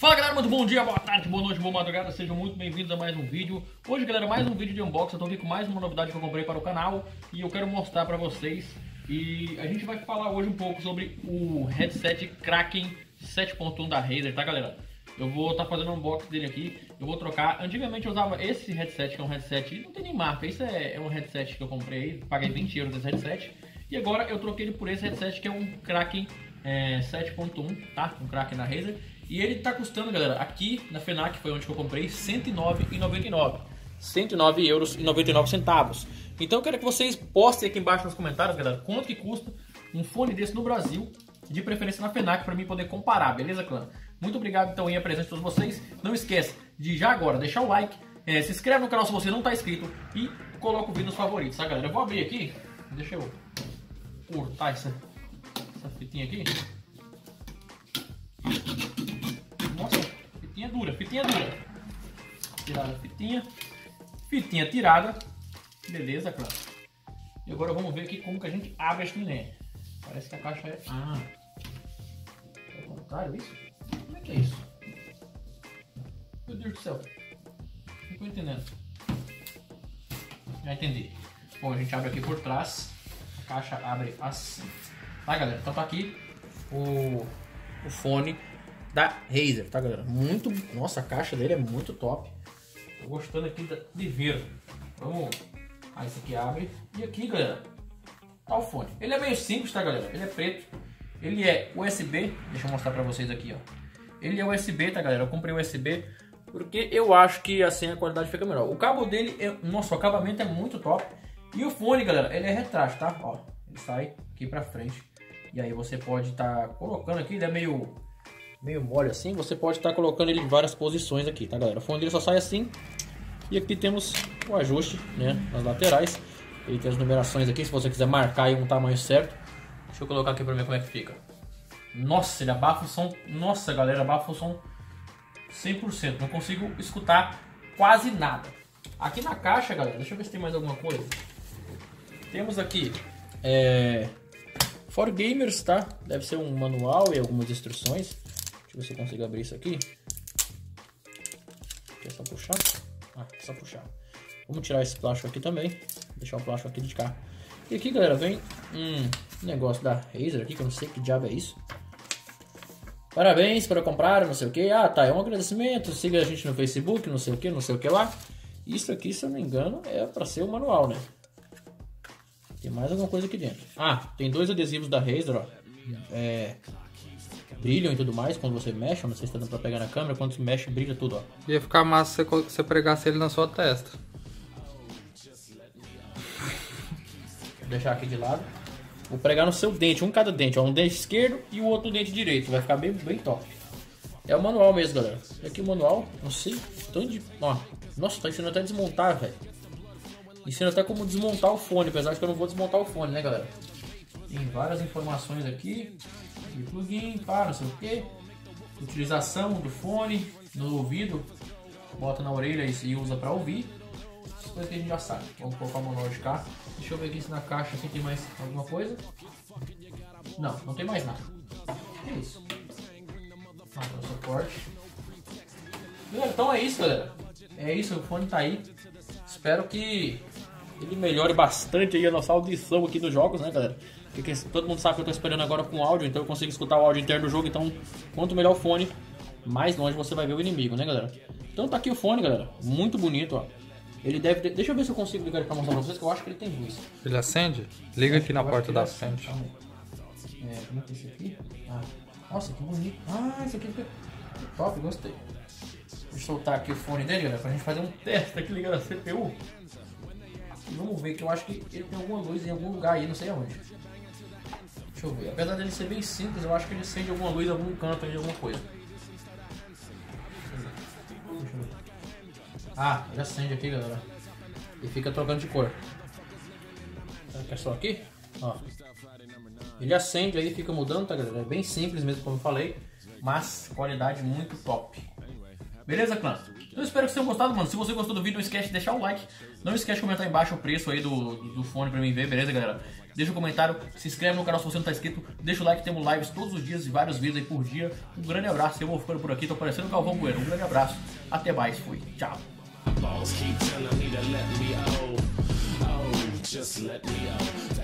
Fala galera, muito bom dia, boa tarde, boa noite, boa madrugada, sejam muito bem-vindos a mais um vídeo. Hoje galera, mais um vídeo de unboxing, eu tô aqui com mais uma novidade que eu comprei para o canal e eu quero mostrar para vocês. E a gente vai falar hoje um pouco sobre o headset Kraken 7.1 da Razer, tá galera? Eu vou estar tá fazendo um unboxing dele aqui, eu vou trocar. Antigamente eu usava esse headset, que é um headset, não tem nem marca, isso é, é um headset que eu comprei, paguei 20 euros nesse headset. E agora eu troquei ele por esse headset que é um Kraken é, 7.1, tá? Um Kraken da Razer. E ele tá custando, galera, aqui na FENAC, foi onde eu comprei, R$ 109,99. 109 euros e 99 centavos. Então eu quero que vocês postem aqui embaixo nos comentários, galera, quanto que custa um fone desse no Brasil, de preferência na FENAC, para mim poder comparar, beleza, clã? Muito obrigado então aí a presença de todos vocês. Não esqueça de já agora deixar o like, é, se inscreve no canal se você não está inscrito e coloca o vídeo nos favoritos, tá, galera? Eu vou abrir aqui, deixa eu cortar essa, essa fitinha aqui. Fitinha dura, fitinha dura. Tirada a fitinha. Fitinha tirada. Beleza, claro. E agora vamos ver aqui como que a gente abre esse neném. Parece que a caixa é... Ah. É o contrário isso? Como é que é isso? Meu Deus do céu. Não tô entendendo. Já entendi. Bom, a gente abre aqui por trás. A caixa abre assim. Tá, galera? Então tá aqui o, o fone da Razer, tá galera? Muito, nossa, a caixa dele é muito top. Tô gostando aqui de ver. Vamos, aí esse aqui abre e aqui, galera, tá o fone. Ele é meio simples, tá galera? Ele é preto. Ele é USB, deixa eu mostrar pra vocês aqui, ó. Ele é USB, tá galera? Eu comprei USB porque eu acho que assim a qualidade fica melhor. O cabo dele, é, nossa, o acabamento é muito top. E o fone, galera, ele é retrátil, tá? Ó, ele sai aqui pra frente. E aí você pode estar tá colocando aqui, ele é meio meio mole assim, você pode estar tá colocando ele em várias posições aqui, tá galera? O fone dele só sai assim. E aqui temos o ajuste, né, nas laterais. Ele tem as numerações aqui, se você quiser marcar em um tamanho certo. Deixa eu colocar aqui pra ver como é que fica. Nossa, ele abafa o som. Nossa, galera, abafa o som 100%. Não consigo escutar quase nada. Aqui na caixa, galera, deixa eu ver se tem mais alguma coisa. Temos aqui é, For Gamers, tá? Deve ser um manual e algumas instruções. Deixa eu ver se eu consigo abrir isso aqui. Aqui é só puxar. Ah, é só puxar. Vamos tirar esse plástico aqui também. Deixar o plástico aqui de cá. E aqui, galera, vem um negócio da Razer aqui, que eu não sei que diabo é isso. Parabéns para comprar, não sei o que. Ah, tá, é um agradecimento. Siga a gente no Facebook, não sei o que, não sei o que lá. Isso aqui, se eu não me engano, é para ser o manual, né? Tem mais alguma coisa aqui dentro. Ah, tem dois adesivos da Razer, ó. É, brilham e tudo mais quando você mexe. Não sei se tá dando pra pegar na câmera. Quando você mexe, brilha tudo, ó. Ia ficar massa se você pregasse ele na sua testa. Vou deixar aqui de lado. Vou pregar no seu dente, um cada dente, ó. Um dente esquerdo e o outro dente direito. Vai ficar bem, bem top. É o manual mesmo, galera. E aqui o manual, não sei, tanto de... Ó, nossa, tá ensinando até a desmontar, velho. Ensina até como desmontar o fone, apesar de que eu não vou desmontar o fone, né, galera? Tem várias informações aqui de plugin, para, não sei o que. Utilização do fone no ouvido, bota na orelha e usa para ouvir. Essas coisas que a gente já sabe. Vamos colocar o manual de cá. Deixa eu ver aqui se na caixa tem mais alguma coisa. Não, não tem mais nada. É isso. Ah, o suporte. então é isso, galera. É isso, o fone tá aí. Espero que ele melhore bastante aí a nossa audição aqui nos jogos, né, galera? Porque todo mundo sabe que eu tô esperando agora com áudio, então eu consigo escutar o áudio interno do jogo. Então, quanto melhor o fone, mais longe você vai ver o inimigo, né, galera? Então tá aqui o fone, galera. Muito bonito, ó. Ele deve ter... Deixa eu ver se eu consigo ligar ele pra mostrar pra vocês, que eu acho que ele tem luz. Ele acende? Liga aqui na porta da frente. É, como é que é esse aqui? Ah, nossa, que bonito. Ah, esse aqui fica top, gostei. Deixa eu soltar aqui o fone dele, galera, pra gente fazer um teste aqui ligando a CPU. Vamos ver que eu acho que ele tem alguma luz em algum lugar aí, não sei aonde. Deixa eu ver. Apesar dele ser bem simples, eu acho que ele acende alguma luz em algum canto aí, alguma coisa. Ah, ele acende aqui, galera. E fica trocando de cor. Quer só aqui? Ó. Ele acende aí, fica mudando, tá, galera? É bem simples mesmo, como eu falei. Mas qualidade muito top. Beleza, clã? Eu espero que vocês tenham gostado, mano. Se você gostou do vídeo, não esquece de deixar o like. Não esquece de comentar embaixo o preço aí do, do fone pra mim ver, beleza, galera? deixa um comentário, se inscreve no canal se você não tá inscrito, deixa o like, temos lives todos os dias e vários vídeos aí por dia. Um grande abraço, eu vou ficando por aqui, tô parecendo o Galvão Bueno. Um grande abraço, até mais, fui, tchau. Oh, just let me oh.